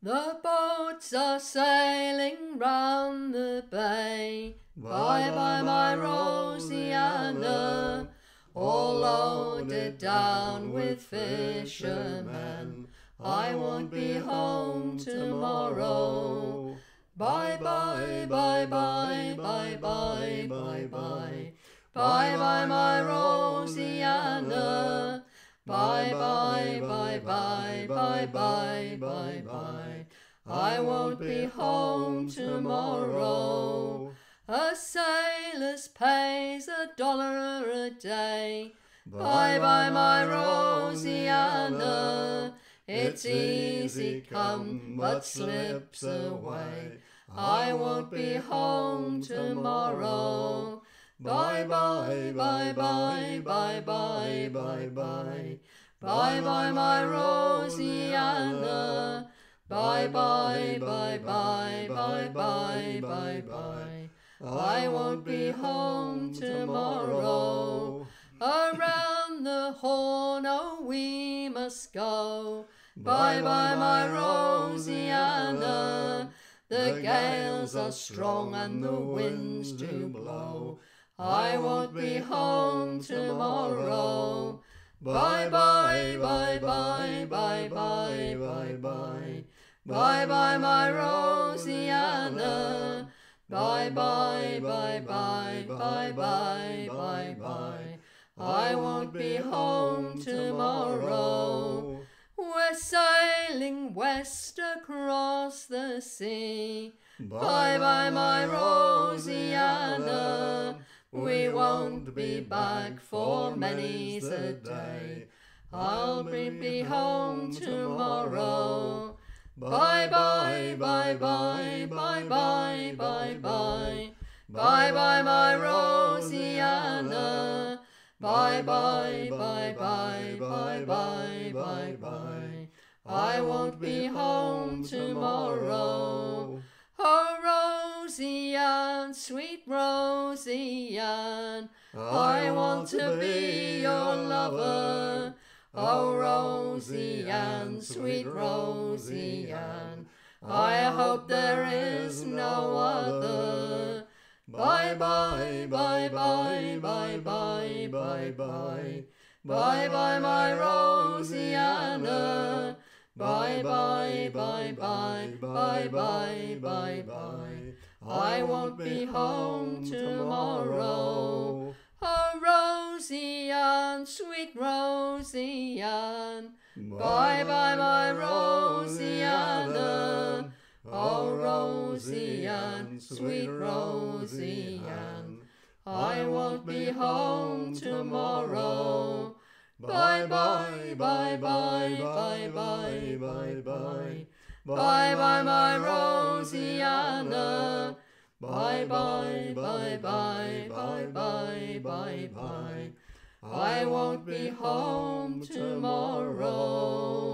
The boats are sailing round the bay. Bye bye, my Roseanna, all loaded down with fishermen. I won't be home tomorrow. Bye bye, bye bye, bye bye, bye bye. Bye bye, my Roseanna. Bye bye, bye bye, bye bye, bye. I won't be home tomorrow. A sailor's pays a dollar a day. Bye bye, my Roseanna. It's easy come, but slips away. I won't be home tomorrow. Bye bye, bye bye, bye bye, bye bye. Bye bye, my Roseanna. Bye bye, bye bye, bye bye, bye bye. I won't be home tomorrow. Around the horn, oh, we must go. Bye bye, my Roseanna. The gales are strong and the winds do blow. I won't be home tomorrow. Bye bye, bye bye. Bye my Roseanna. Bye bye, bye bye, bye bye, bye bye. I won't be home tomorrow. We're sailing west across the sea. Bye bye, my Roseanna. We won't be back for many's a day. I'll be, be home tomorrow. Bye bye, bye bye, bye bye, bye bye. Bye bye, my Roseanna. Bye bye, bye bye, bye bye, bye bye. I won't be home tomorrow. Oh, Roseanne, sweet Roseanne, I want to be your lover. Oh, Roseanne, sweet Roseanne, I hope there is no other. Bye bye, bye bye, bye bye, bye bye. Bye bye, my Roseanna. Bye bye, bye bye, bye bye, bye bye. I won't be home tomorrow. Oh, Roseanne, sweet Roseanne. Bye bye, my Roseanna. Oh, Roseanne, sweet Roseanne. I won't be home tomorrow. Bye bye, bye bye, bye bye, bye bye. Bye bye, my Roseanna. Bye bye, bye bye, bye bye, bye bye. I won't be home tomorrow.